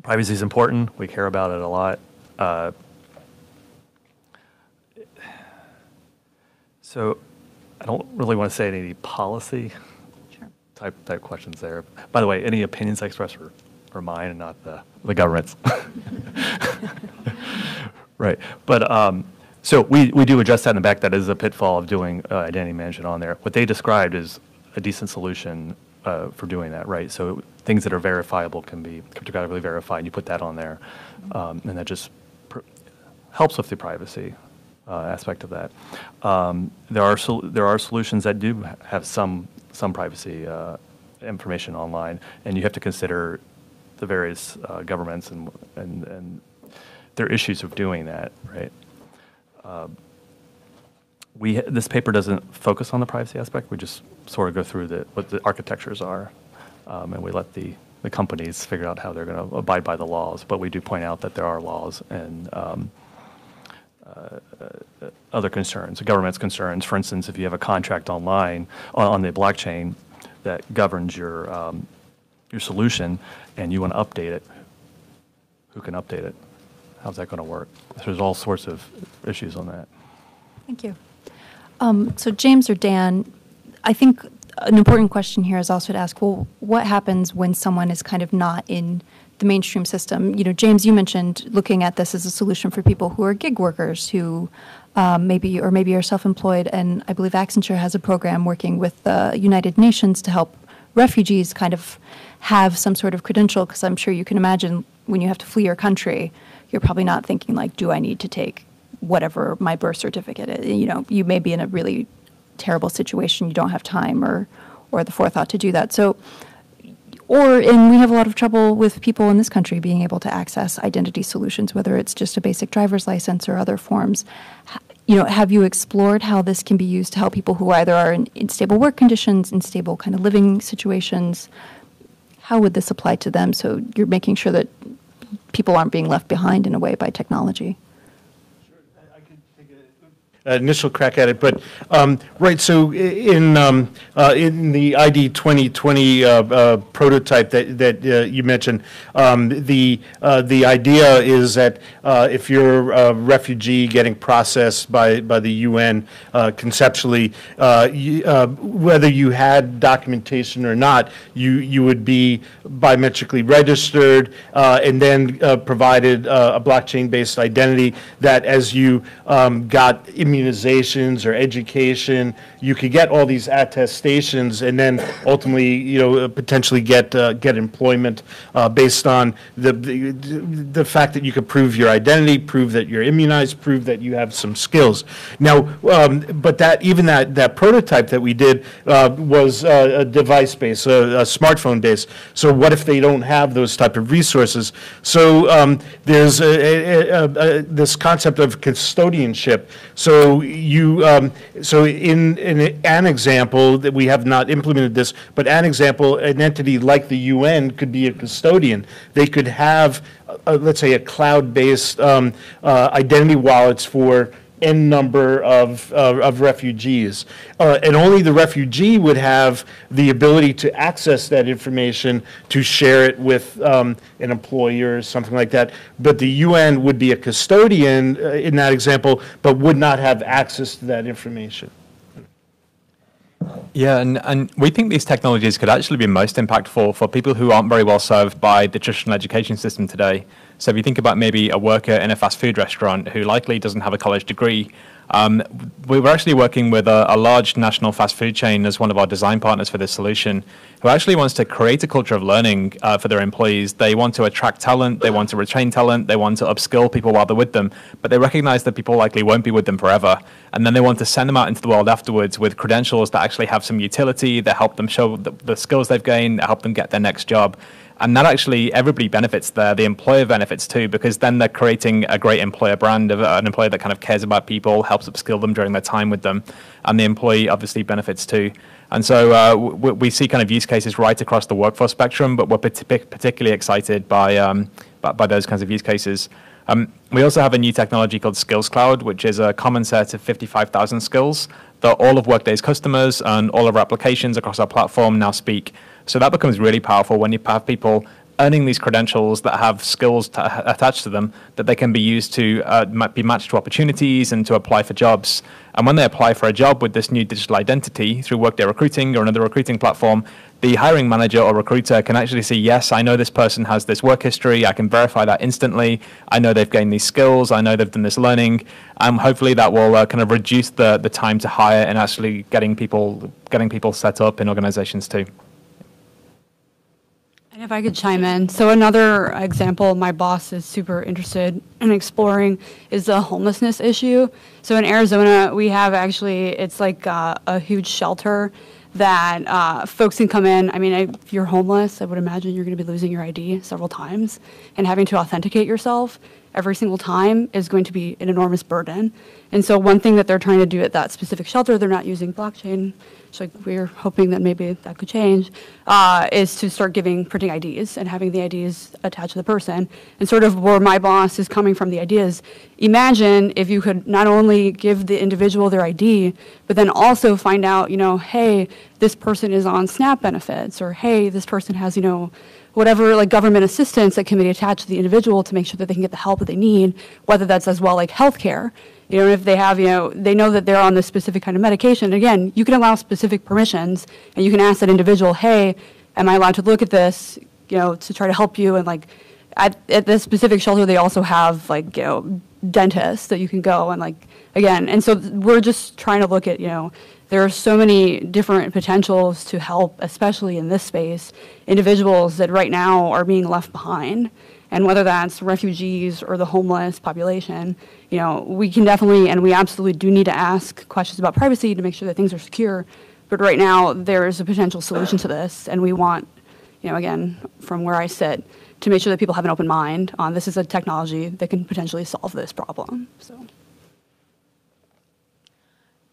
Privacy is important, we care about it a lot. Uh, So I don't really want to say any policy
Sure.
type, type questions there. By the way, any opinions I express are, are mine and not the, the government's. (laughs) Right, but, um, so we, we do address that in the back, that is a pitfall of doing uh, identity management on there. What they described is a decent solution uh, for doing that, right? So things that are verifiable can be cryptographically verified, you put that on there, um, and that just pr- helps with the privacy aspect of that. Um, There are, there are solutions that do have some, some privacy uh, information online, and you have to consider the various uh, governments and, and, and their issues of doing that, right? Uh, We, this paper doesn't focus on the privacy aspect, we just sort of go through the, what the architectures are, um, and we let the, the companies figure out how they're going to abide by the laws, but we do point out that there are laws and um, other concerns, the government's concerns. For instance, if you have a contract online, on, on the blockchain that governs your, um, your solution, and you want to update it, who can update it? How's that going to work? There's all sorts of issues on that.
Thank you. Um, So James or Dan, I think an important question here is also to ask, well, what happens when someone is kind of not in the mainstream system? You know, James, you mentioned looking at this as a solution for people who are gig workers who um, maybe, or maybe are self-employed, and I believe Accenture has a program working with the United Nations to help refugees kind of have some sort of credential, because I'm sure you can imagine when you have to flee your country, you're probably not thinking like, do I need to take whatever my birth certificate is? You know, you may be in a really terrible situation, you don't have time or, or the forethought to do that. So, or, and we have a lot of trouble with people in this country being able to access identity solutions, whether it's just a basic driver's license or other forms. You know, have you explored how this can be used to help people who either are in, in stable work conditions, in stable kind of living situations? How would this apply to them? So you're making sure that people aren't being left behind in a way by technology.
Uh, initial crack at it, but, um, right, so in, um, uh, in the ID 2020 uh, uh, prototype that, that uh, you mentioned, um, the, uh, the idea is that if you're a refugee getting processed by, by the UN conceptually, you- whether you had documentation or not, you, you would be biometrically registered and then provided a blockchain-based identity that as you um, got immunizations or education, you could get all these attestations and then ultimately, you know, potentially get, uh, get employment uh, based on the, the, the fact that you could prove your identity, prove that you're immunized, prove that you have some skills. Now, um, but that, even that, that prototype that we did uh, was uh, a device-based, a, a smartphone-based. So what if they don't have those type of resources? So um, there's a, a, this concept of custodianship. So you, um, so in, in an example that we have not implemented this, but an example, an entity like the UN could be a custodian. They could have, uh, let's say, a cloud-based um, uh, identity wallets for n number of, uh, of refugees. Uh, and only the refugee would have the ability to access that information to share it with um, an employer or something like that. But the UN would be a custodian uh, in that example, but would not have access to that information.
Yeah, and, and we think these technologies could actually be most impactful for people who aren't very well served by the traditional education system today. So if you think about maybe a worker in a fast food restaurant who likely doesn't have a college degree, um, we were actually working with a, a large national fast food chain as one of our design partners for this solution, who actually wants to create a culture of learning uh, for their employees. They want to attract talent, they want to retain talent, they want to upskill people while they're with them, but they recognize that people likely won't be with them forever. And then they want to send them out into the world afterwards with credentials that actually have some utility, that help them show the, the skills they've gained, that help them get their next job. And that actually, everybody benefits there. The employer benefits too, because then they're creating a great employer brand of an employer that kind of cares about people, helps upskill them during their time with them. And the employee obviously benefits too. And so uh, w- we see kind of use cases right across the workforce spectrum, but we're partic- particularly excited by um, by, by those kinds of use cases. Um, we also have a new technology called Skills Cloud, which is a common set of 55,000 skills that all of Workday's customers and all of our applications across our platform now speak. So that becomes really powerful when you have people earning these credentials that have skills attached to them that they can be used to uh, be matched to opportunities and to apply for jobs. And when they apply for a job with this new digital identity through Workday Recruiting or another recruiting platform, the hiring manager or recruiter can actually see, yes, I know this person has this work history. I can verify that instantly. I know they've gained these skills. I know they've done this learning. Um, hopefully, that will uh, kind of reduce the, the time to hire and actually getting people getting people set up in organizations too.
And if I could chime in, so another example my boss is super interested in exploring is the homelessness issue. So in Arizona, we have actually, it's like uh, a huge shelter that uh, folks can come in. I mean, if you're homeless, I would imagine you're going to be losing your ID several times, and having to authenticate yourself every single time is going to be an enormous burden. And so, one thing that they're trying to do at that specific shelter, they're not using blockchain so we're hoping that maybe that could change, uh, is to start giving printing IDs and having the IDs attached to the person. And sort of where my boss is coming from the ideas, imagine if you could not only give the individual their ID, but then also find out, you know, hey, this person is on SNAP benefits, or hey, this person has, you know, whatever like government assistance that can be attached to the individual to make sure that they can get the help that they need, whether that's as well like healthcare you know, if they have, you know, they know that they're on this specific kind of medication, again, you can allow specific permissions and you can ask that individual, hey, am I allowed to look at this, you know, to try to help you? And like at, at this specific shelter, they also have like, you know, dentists that you can go and like, again, and so we're just trying to look at, you know, there are so many different potentials to help, especially in this space, individuals that right now are being left behind and whether that's refugees or the homeless population, you know, we can definitely and we absolutely do need to ask questions about privacy to make sure that things are secure. But right now, there is a potential solution to this, and we want, you know, again, from where I sit, to make sure that people have an open mind on this is a technology that can potentially solve this problem. So.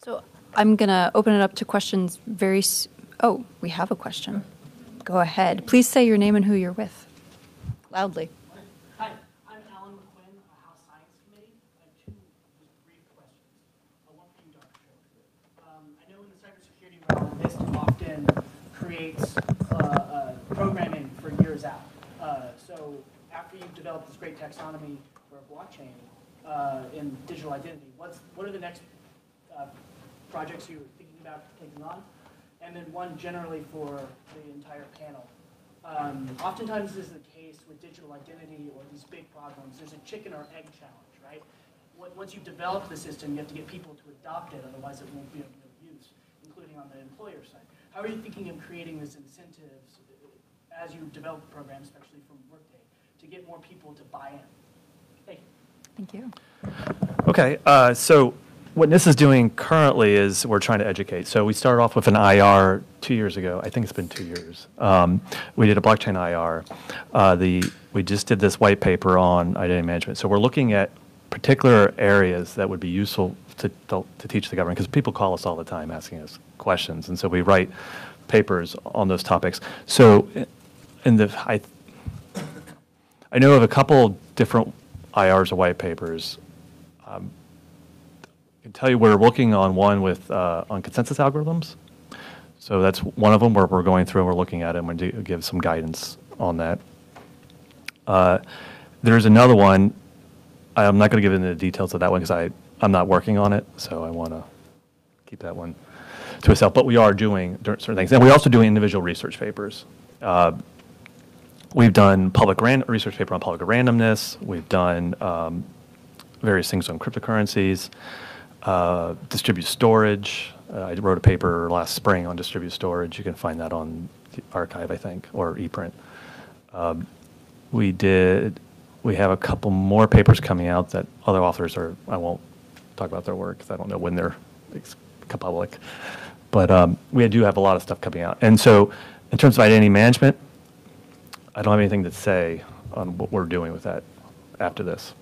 So I'm going to open it up to questions very. S- oh, we have a question. Go ahead. Please say your name and who you're with. Loudly. hi, i'm alan mcquinn.
i know in the cybersecurity world creates uh, uh, programming for years out. Uh, so after you've developed this great taxonomy for blockchain uh, in digital identity, what's what are the next uh, projects you're thinking about taking on? And then one generally for the entire panel. Um, oftentimes this is the case with digital identity or these big problems. There's a chicken or egg challenge, right? Once you've developed the system, you have to get people to adopt it, otherwise it won't be of use, including on the employer side. How are you thinking of creating this incentives as you develop the program, especially from Workday, to get more people to buy in? Thank you.
Thank you.
Okay, uh, so what NIST is doing currently is we're trying to educate. So we started off with an IR two years ago. I think it's been two years. Um, we did a blockchain IR. Uh, the we just did this white paper on identity management. So we're looking at particular areas that would be useful to, to, to teach the government because people call us all the time asking us questions, and so we write papers on those topics. So, in the I, I know of a couple different IRs or white papers. Um, tell you we're working on one with uh, on consensus algorithms. So that's one of them where we're going through and we're looking at it and we're going to give some guidance on that. Uh, there's another one. I'm not going to give into the details of that one because I I'm not working on it, so I want to keep that one to itself. But we are doing certain things, and we're also doing individual research papers. Uh, we've done public research paper on public randomness. We've done um, various things on cryptocurrencies, uh, distributed storage. Uh, I wrote a paper last spring on distributed storage. You can find that on the arXiv, I think, or ePrint. Um, we did. We have a couple more papers coming out that other authors are. I won't talk about their work because I don't know when they're public. But um, we do have a lot of stuff coming out. And so, in terms of identity management, I don't have anything to say on what we're doing with that after this.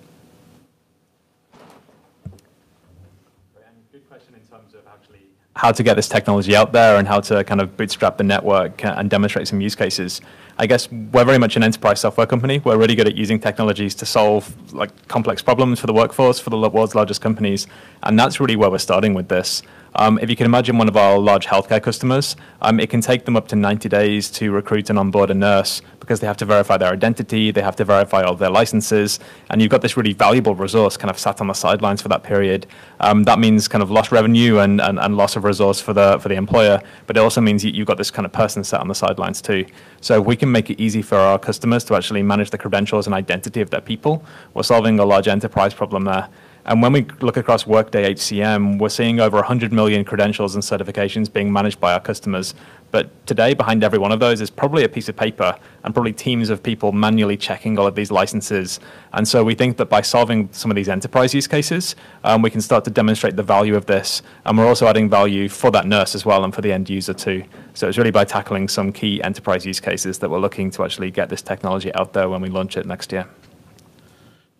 Good question in terms of actually how to get this technology out there and how to kind of bootstrap the network and demonstrate some use cases. I guess we're very much an enterprise software company. We're really good at using technologies to solve like complex problems for the workforce, for the world's largest companies, and that's really where we're starting with this. Um, if you can imagine one of our large healthcare customers, um, it can take them up to 90 days to recruit and onboard a nurse because they have to verify their identity, they have to verify all their licenses, and you've got this really valuable resource kind of sat on the sidelines for that period. Um, that means kind of lost revenue and, and, and loss of resource for the for the employer, but it also means you, you've got this kind of person sat on the sidelines too. So we can make it easy for our customers to actually manage the credentials and identity of their people, we're solving a large enterprise problem there. And when we look across Workday HCM, we're seeing over 100 million credentials and certifications being managed by our customers. But today, behind every one of those is probably a piece of paper and probably teams of people manually checking all of these licenses. And so we think that by solving some of these enterprise use cases, um, we can start to demonstrate the value of this. And we're also adding value for that nurse as well and for the end user too. So it's really by tackling some key enterprise use cases that we're looking to actually get this technology out there when we launch it next year.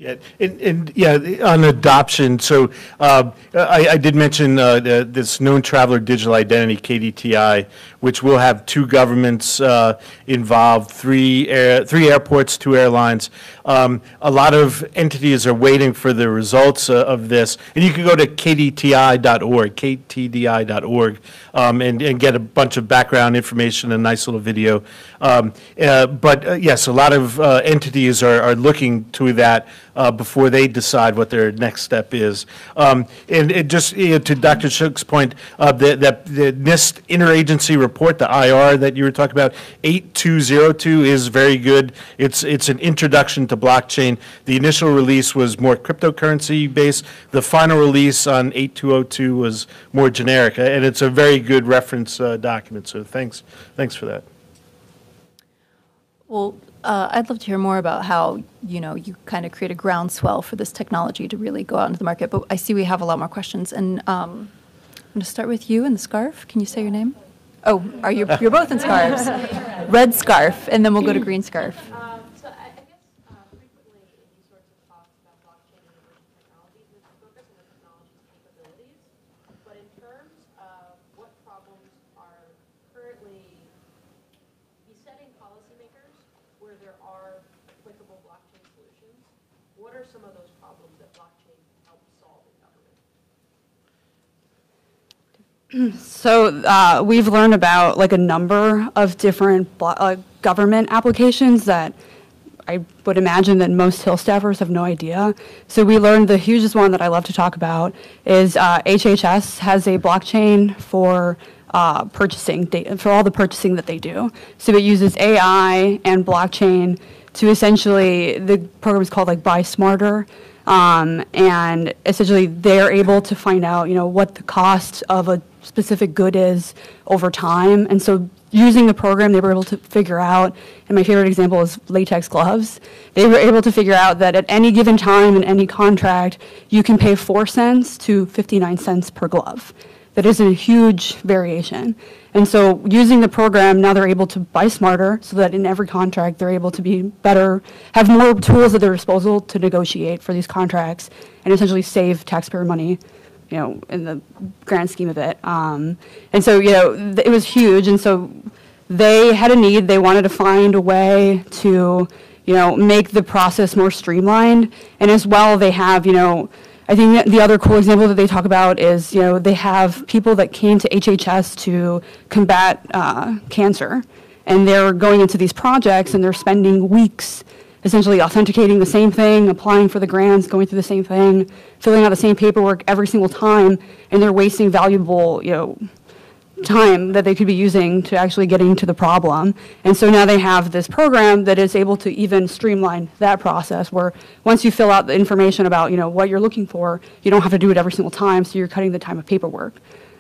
Yeah, and, and, yeah, on adoption, so uh, I, I did mention uh, the- this known traveler digital identity, KDTI, which will have two governments uh, involved, three air, three airports, two airlines. Um, A lot of entities are waiting for the results uh, of this, and you can go to kdti.org, ktdi.org, um, and, and get a bunch of background information, a nice little video. Um, uh, But uh, yes, a lot of entities are, are looking to that uh, before they decide what their next step is. Um, And just, you know, to Dr. Shook's point, uh, the- that the NIST interagency report, the IR that you were talking about, 8202 is very good. It's, it's an introduction to blockchain. The initial release was more cryptocurrency-based. The final release on 8202 was more generic, and it's a very good reference uh, document, so thanks, thanks for that.
Well, uh, I'd love to hear more about how, you know, you kind of create a groundswell for this technology to really go out into the market. But I see we have a lot more questions. And um, I'm going to start with you in the scarf. Can you say your name? Oh, are you, you're both in scarves. Red scarf, and then we'll go to (laughs) green scarf.
Um, so I, I guess uh, frequently in these sorts of talks about blockchain and emerging technologies, there's a focus on the technology's capabilities. But in terms of what problems are currently besetting policymakers where there are applicable blockchain solutions, what are some of those problems that blockchain helps solve in government?
So uh, we've learned about like a number of different uh, government applications that I would imagine that most Hill staffers have no idea. So we learned the hugest one that I love to talk about is uh, HHS has a blockchain for uh, purchasing data, for all the purchasing that they do. So it uses AI and blockchain to essentially the program is called like Buy Smarter. Um, and essentially they're able to find out, you know, what the cost of a specific good is over time. And so using the program, they were able to figure out, and my favorite example is latex gloves. They were able to figure out that at any given time in any contract, you can pay 4 cents to 59 cents per glove. That is a huge variation. And so using the program, now they're able to buy smarter so that in every contract, they're able to be better, have more tools at their disposal to negotiate for these contracts and essentially save taxpayer money, you know, in the grand scheme of it. Um, and so, you know, it was huge. And so they had a need. They wanted to find a way to, you know, make the process more streamlined. And as well, they have, you know, I think the other cool example that they talk about is, you know, they have people that came to HHS to combat uh, cancer, and they're going into these projects and they're spending weeks essentially authenticating the same thing, applying for the grants, going through the same thing, filling out the same paperwork every single time, and they're wasting valuable, you know, time that they could be using to actually getting to the problem. And so now they have this program that is able to even streamline that process where once you fill out the information about, you know, what you're looking for, you don't have to do it every single time, so you're cutting the time of paperwork.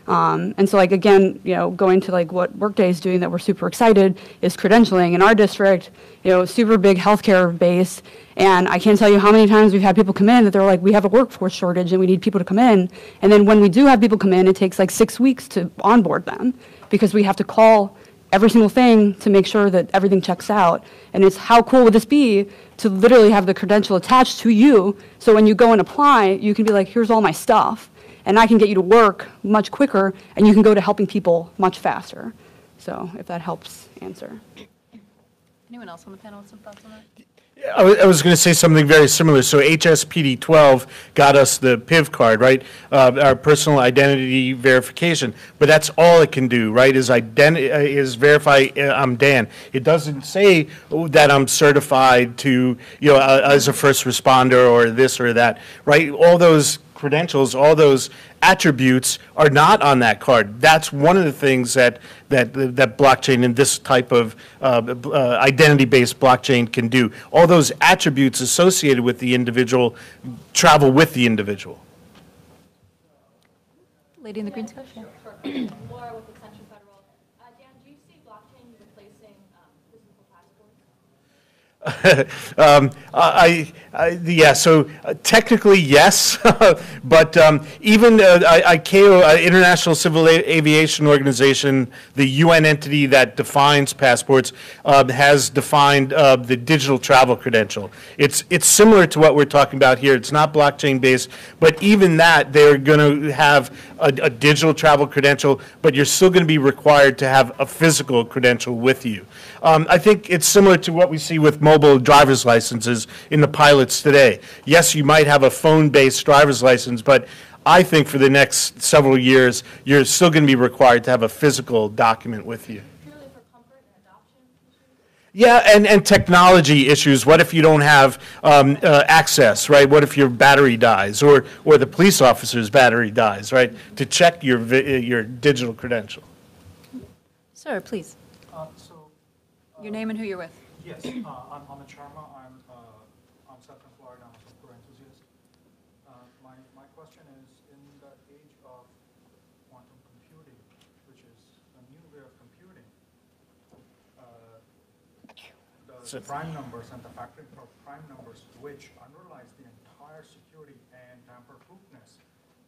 Um, and so like again, you know, going to like what Workday is doing that we're super excited is credentialing in our district, you know, super big healthcare base. And I can't tell you how many times we've had people come in that they're like, we have a workforce shortage and we need people to come in. And then when we do have people come in, it takes like six weeks to onboard them because we have to call every single thing to make sure that everything checks out. And it's how cool would this be to literally have the credential attached to you so when you go and apply, you can be like, here's all my stuff. And I can get you to work much quicker and you can go to helping people much faster. So if that helps answer.
Anyone else on the panel have some thoughts on that?
I wa- I was going to say something very similar. So HSPD 12 got us the PIV card, right? Uh, Our personal identity verification. But that's all it can do, right, is identi, uh, is verify uh, I'm Dan. It doesn't say oh, that I'm certified to, you know, uh, as a first responder or this or that, right? All those credentials, all those attributes are not on that card. That's one of the things that, that, that blockchain and this type of uh, uh, identity-based blockchain can do. All those attributes associated with the individual travel with the individual.
Lady in the green skirt? yeah.
Laura with Accenture Federal. Uh, Dan, do you see blockchain replacing um, physical passports? (laughs)
Um, I, I, yeah, so uh, technically, yes, (laughs) but um, even uh, ICAO, uh, International Civil Aviation Organization, the UN entity that defines passports, uh, has defined uh, the digital travel credential. It's, it's similar to what we're talking about here. It's not blockchain-based, but even that, they're going to have a, a digital travel credential, but you're still going to be required to have a physical credential with you. Um, I think it's similar to what we see with mobile driver's licenses in the pilots today. Yes, you might have a phone-based driver's license, but I think for the next several years, you're still going to be required to have a physical document with you.
Purely for comfort and adoption issues?
Yeah, and, and technology issues. What if you don't have um, uh, access, right? What if your battery dies, or, or the police officer's battery dies, right? To check your, uh, your digital credential.
Sir, please.
Uh, So,
Your name and who you're with.
yes, uh, I'm Amit Sharma. I'm, uh, I'm Southern Florida. I'm a software enthusiast. Uh, My, my question is, in the age of quantum computing, which is a new way of computing, uh, the prime numbers and the factoring for prime numbers, which underlies the entire security and tamper-proofness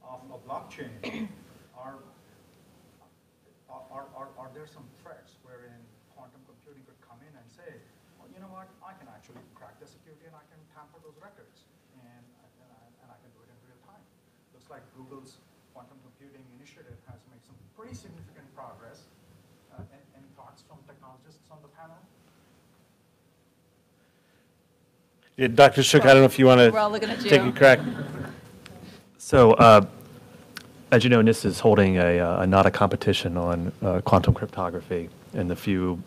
of a blockchain, (coughs) are are, are- are, there some threats wherein quantum computing could come in and say, well, you know what, I can actually crack the security and I can tamper those records, and, I- and I, and I can do it in real time. Looks like Google's quantum computing initiative has made some pretty significant progress. Uh, a- Any thoughts from technologists on the panel?
Yeah, Dr. Shook, I don't know if you want
We're all looking at
to take
you.
a crack.
So, uh, as you know, NIST is holding a, uh, a NADA competition on uh, quantum cryptography in the few,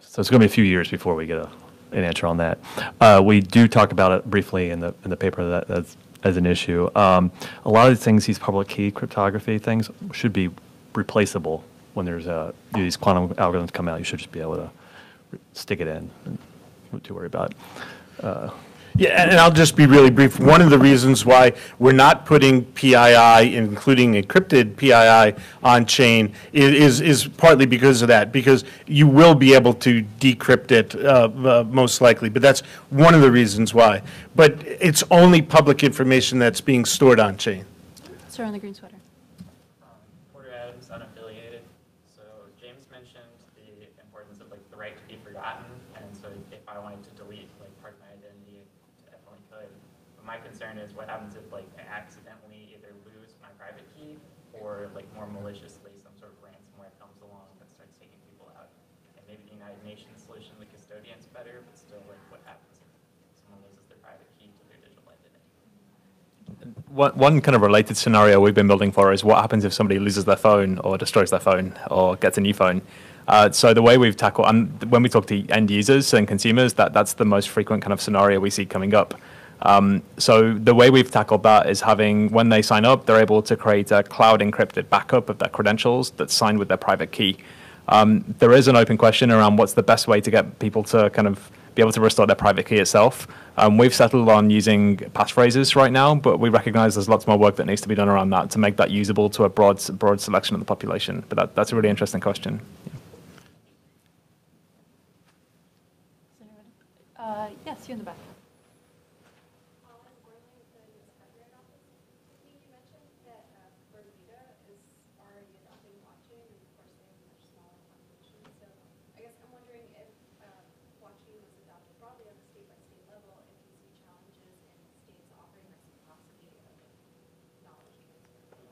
so it's going to be a few years before we get a, an answer on that. Uh, we do talk about it briefly in the, in the paper that, as, as an issue. Um, a lot of these things, these public key cryptography things, should be replaceable when there's uh, these quantum algorithms come out. You should just be able to stick it in. and Not too worry about it.
Yeah, and and I'll just be really brief. One of the reasons why we're not putting PII, including encrypted PII, on chain is, is partly because of that, because you will be able to decrypt it, uh, uh, most likely, but that's one of the reasons why. But it's only public information that's being stored on chain.
Sir on the green sweater.
Porter Adams, unaffiliated. So James mentioned the importance of like the right to be forgotten, and so if I wanted to delete like part of my identity, I definitely could. But my concern is what happens if like I accidentally either lose my private key or like more maliciously some sort of ransomware comes along that starts taking people out. And maybe the United Nations solution, the custodian's better, but still like what happens if someone loses their private key to their digital identity?
One, kind of related scenario we've been building for is what happens if somebody loses their phone or destroys their phone or gets a new phone. Uh, so the way we've tackled, and when we talk to end users and consumers, that, that's the most frequent kind of scenario we see coming up. Um, so the way we've tackled that is having, when they sign up, they're able to create a cloud encrypted backup of their credentials that's signed with their private key. Um, there is an open question around what's the best way to get people to kind of be able to restore their private key itself. Um, we've settled on using passphrases right now, but we recognize there's lots more work that needs to be done around that to make that usable to a broad, broad selection of the population. But that, that's a really interesting question.
Uh, yes, you in the back.
Colin Gorley with the U.S. Copyright Office. Steve, you mentioned that uh, Bermuda is already adopting blockchain, and of course, they have a much smaller population. So I guess I'm wondering if um, blockchain was adopted broadly on a state-by-state level, if you see challenges in states offering reciprocity of like, knowledge transfer.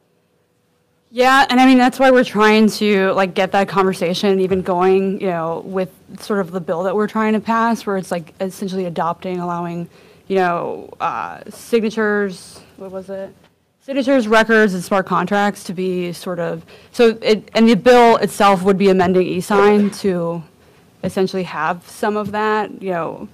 Yeah, and I mean, that's why we're trying to like get that conversation even going, you know, with sort of the bill that we're trying to pass, where it's like essentially adopting, allowing, you know, uh, signatures, what was it? Signatures, records, and smart contracts to be sort of, so it, and the bill itself would be amending e-sign to essentially have some of that, you know,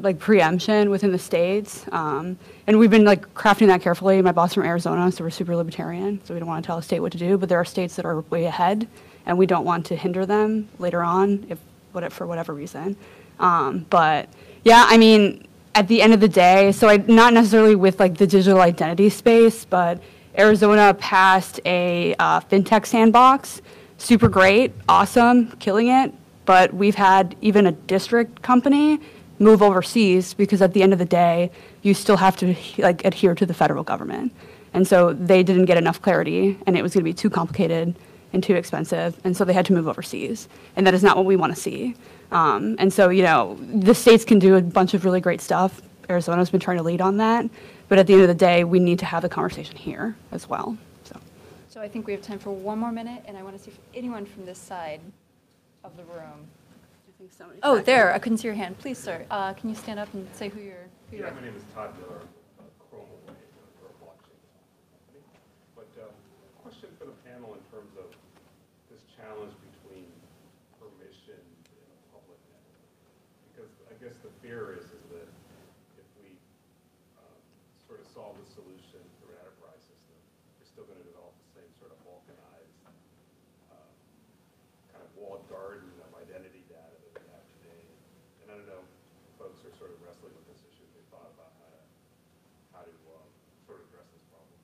like preemption within the states. Um, and we've been like crafting that carefully. My boss from Arizona, so we're super libertarian, so we don't want to tell a state what to do. But there are states that are way ahead, and we don't want to hinder them later on if what for whatever reason. Um, but yeah, I mean, at the end of the day, so I not necessarily with like the digital identity space, but Arizona passed a uh, fintech sandbox. Super great, awesome, killing it. But we've had even a district company move overseas because at the end of the day, you still have to like adhere to the federal government. And so they didn't get enough clarity, and it was going to be too complicated and too expensive, and so they had to move overseas. And that is not what we want to see. Um, and so, you know, the states can do a bunch of really great stuff. Arizona's been trying to lead on that, but at the end of the day, we need to have the conversation here as well. So.
So I think we have time for one more minute, and I want to see if anyone from this side of the room. Oh, there, I couldn't see your hand. Please, sir, uh, can you stand up and say who you're? who you're-
Yeah, my name is Todd Miller, uh, Chrome Away, for a blockchain company. But uh, question for the panel in terms of this challenge between permission and a public network. Because I guess the fear is, is that if we um, sort of solve the solution through an enterprise system, we're still going to develop the same sort of balkanized uh, kind of walled garden of identity data that we have today. And I don't know, folks are sort of wrestling with this issue, they thought about how to, how to uh, sort of address this problem.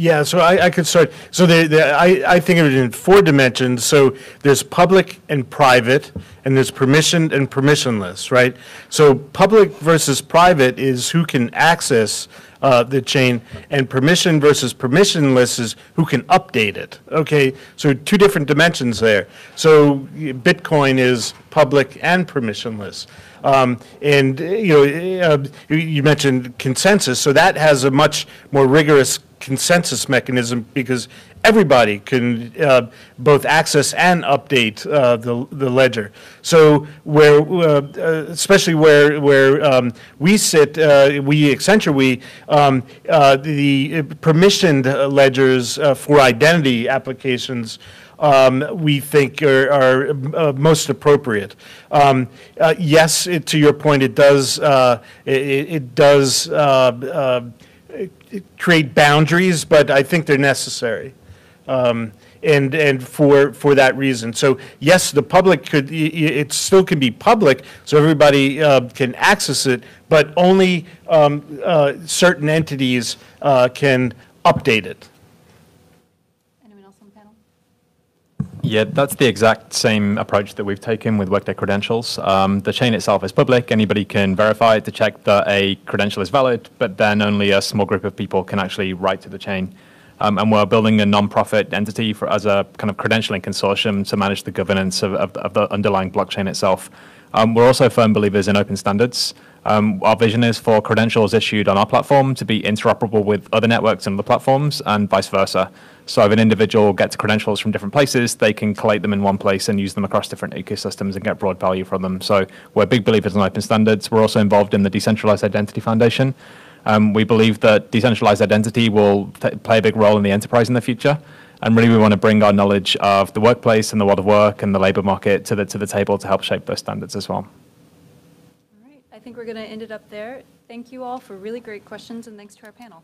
Yeah, so I, I could start. So I, I think of it in four dimensions. So there's public and private, and there's permission and permissionless, right? So public versus private is who can access uh, the chain, and permission versus permissionless is who can update it. Okay, so two different dimensions there. So Bitcoin is public and permissionless. Um, and you know, uh, you- mentioned consensus, so that has a much more rigorous consensus mechanism because everybody can uh, both access and update uh, the, the ledger. So where, uh, uh, especially where, where um, we sit, uh, we Accenture, we, um, uh, the permissioned ledgers uh, for identity applications um, we think are, are uh, most appropriate. Um, uh, yes, it, to your point, it does uh, it, it does uh, uh, create boundaries, but I think they're necessary. Um, and and for for that reason, so yes, the public could it still can be public, so everybody uh, can access it, but only um, uh, certain entities uh, can update it.
Anyone else on the panel?
Yeah, that's the exact same approach that we've taken with Workday credentials. Um, the chain itself is public. Anybody can verify it to check that a credential is valid, but then only a small group of people can actually write to the chain. Um, and we're building a non-profit entity for, as a kind of credentialing consortium to manage the governance of, of, of the underlying blockchain itself. Um, we're also firm believers in open standards. Um, our vision is for credentials issued on our platform to be interoperable with other networks and other platforms, and vice versa. So if an individual gets credentials from different places, they can collate them in one place and use them across different ecosystems and get broad value from them. So we're big believers in open standards. We're also involved in the Decentralized Identity Foundation. Um, we believe that decentralized identity will play a big role in the enterprise in the future. And really, we want to bring our knowledge of the workplace and the world of work and the labor market to the, to the table to help shape those standards as well.
All right, I think we're going to end it up there. Thank you all for really great questions, and thanks to our panel.